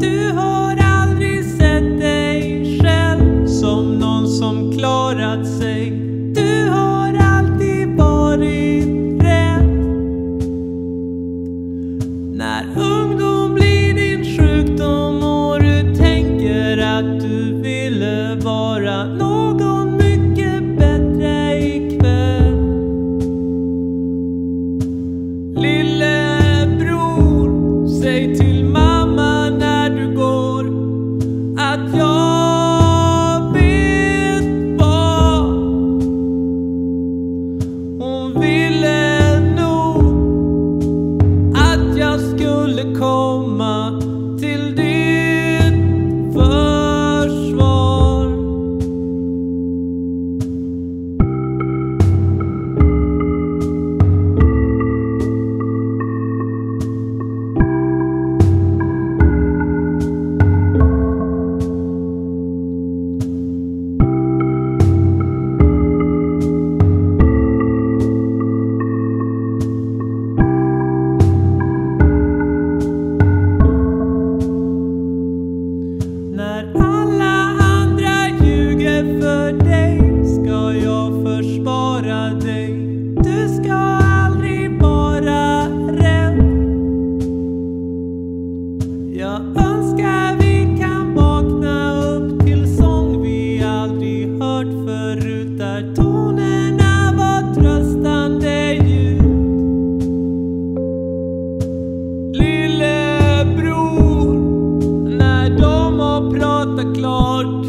Du har aldrig sett dig själv som någon som klarat sig. Du har alltid varit rädd. När ungdom blir din sjukdom och du tänker att du ville vara någon önskar vi kan vakna upp till sång vi aldrig hört förut där tonerna var tröstande ljud. Lillebror, när de har pratat klart